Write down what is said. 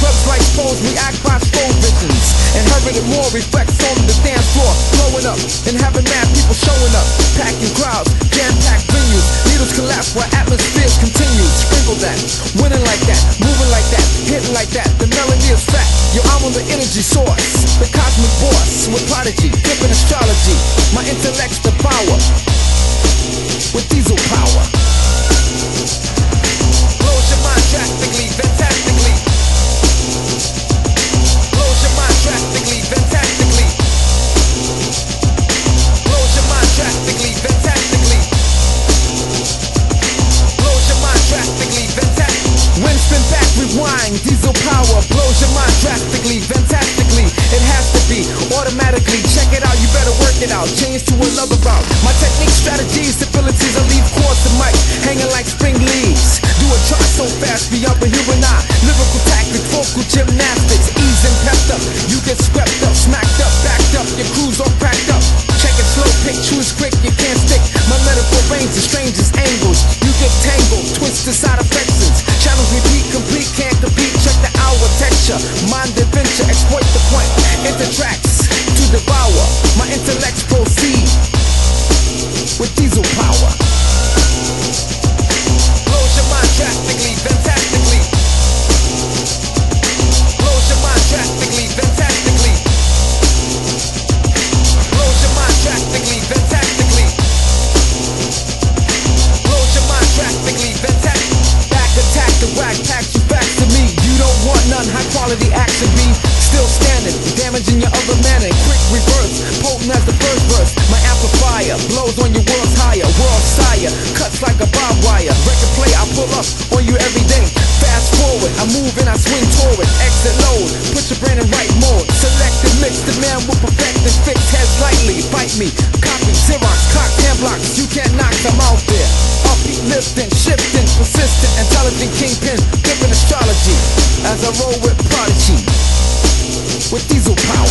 Clubs like pose react by slow visions. Inherited more reflects on the dance floor. Blowing up and having mad people showing up. Packing crowds, jam-packed venues. Needles collapse while atmospheres continue. Sprinkle that, winning like that, moving like that, hitting like that. The melody is fat. Yo, I'm on the energy source. The cosmic it out. Change to another route. My technique, strategies, abilities, I leave course the mic hanging like spring leaves. Do a try so fast, be up a human eye. Lyrical tactics, vocal gymnastics, ease and pepped up. You get swept up, smacked up, backed up. Your crew's all cracked up. Check it slow, pick, choose quick, you can't stick. My metaphor range the strangest angles. You get tangled, twisted side affections. Channels repeat, complete, can't compete. Check the hour texture, mind adventure, exploit the point. Enter tracks to devour. My intellects I on you every day. Fast forward, I move and I swing toward. Exit load, put your brain in right mode. Select and mix, the man will perfect and fix heads lightly. Fight me, copy, Xerox, clock, hand blocks. You can't knock, I'm out there. Upbeat, lifting, shifting, persistent, intelligent kingpin, flipping astrology. As I roll with prodigy with diesel power.